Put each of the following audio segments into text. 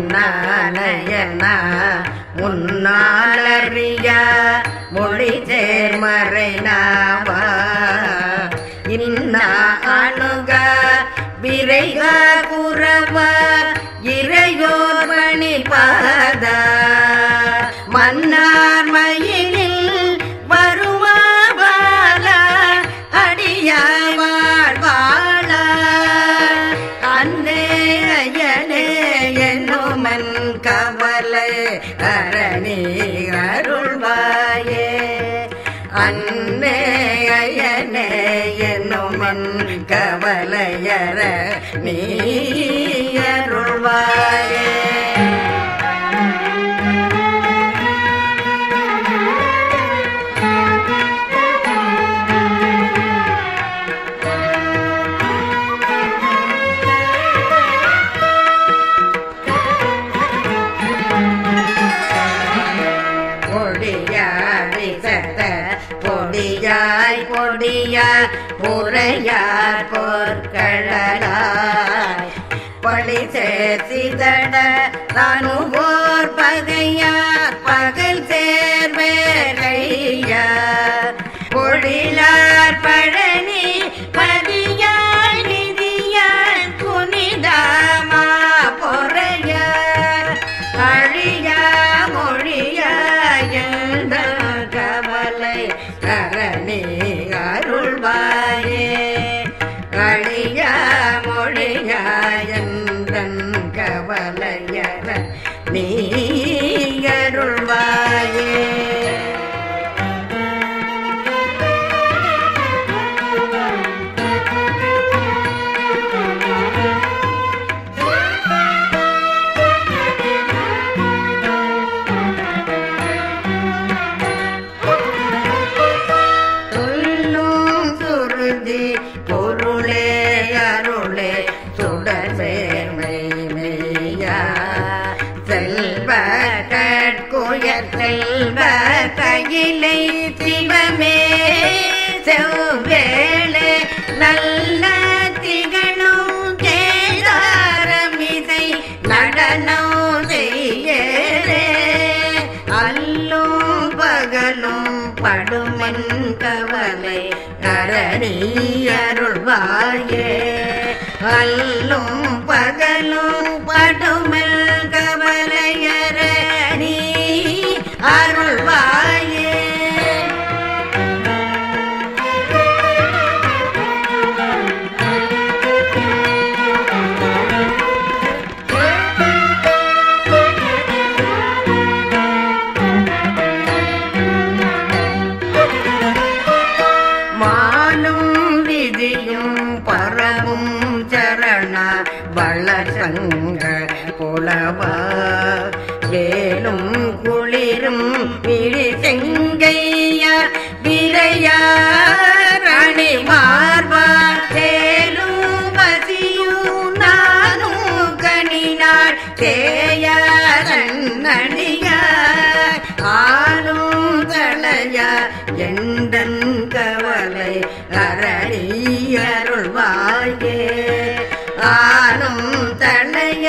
முன்னாலயன மொழி சேர்மறை நாவா இறைவா குறவா இறையோர் மணி மன்னா அன்னே அயனே என்னுமன் கவலையற நீ அருள்வாயே. முறையார் பொற்கழலாய் பழி சேர்த்திதட தனுவோர் பகையார் செல்வ கையிலை சிவமே. செவ்வேளே நல்ல திகழும் கேதாரமிசை நடனம் செய்யரே அல்லும் பகலும் படுமன் கவலை கரணி அருள்வாயே. அல்லும் பகலும் பரவும் சரண வளசங்க புலவா. வேலும் குளிரும் விழி செங்கைய விரையாரணி மார்பா கணினாள் தேயடியார் ஆளும் களைய எந்தன் கவலை அருள்வாயே ஆனும் தளைய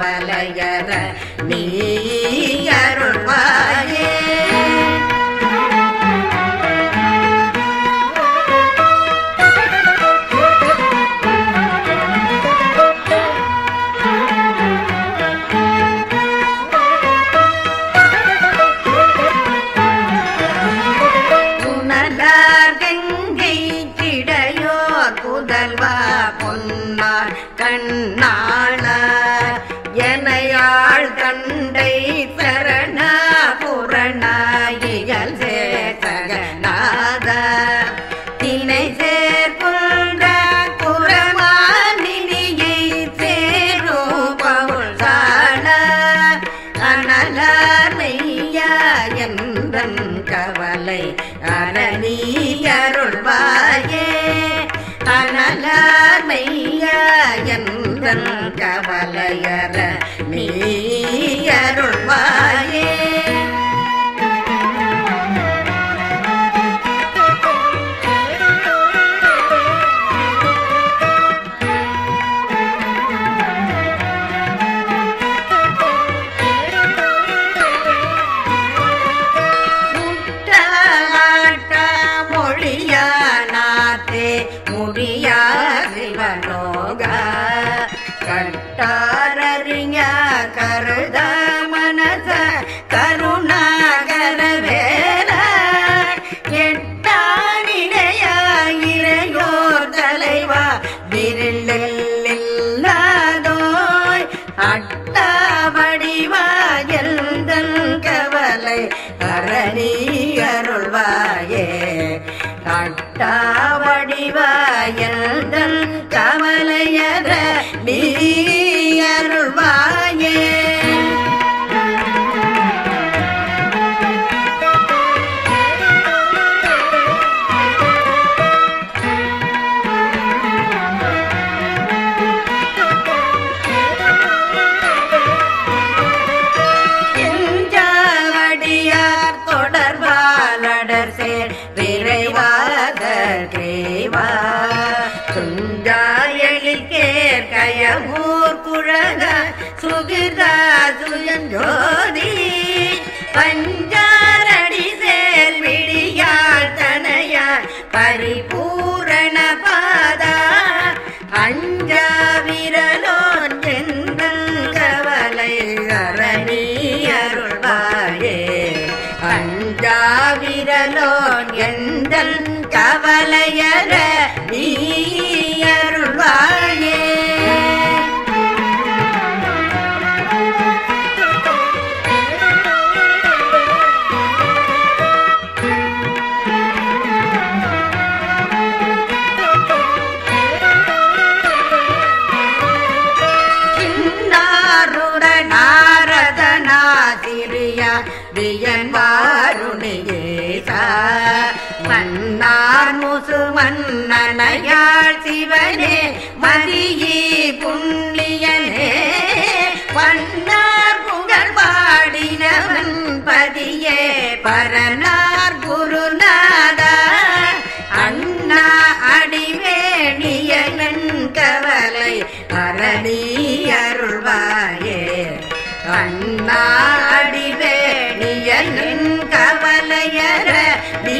வலையத என்றன் கவலையர ಯದ சுகிர்தா பஞ்சாரடி சேல் விடியார் தனையார் பரிபூரண பாதா அஞ்சாவிரலோன் எந்தன் கவலை அரணி அருள்வாயே. அஞ்சாவிரலோன் எந்தன் கவலையர மார்முசு மன்னனையாள் சிவனே மதியே புண்ணியனே. பன்னார் புகழ் பாடினவன் பதியே பரனார் குருநாதா. அண்ணா அடிவேணியனன் கவலை அரணி அருள்வாயே. அண்ணா அடிவேணியனின் கவலையர நீ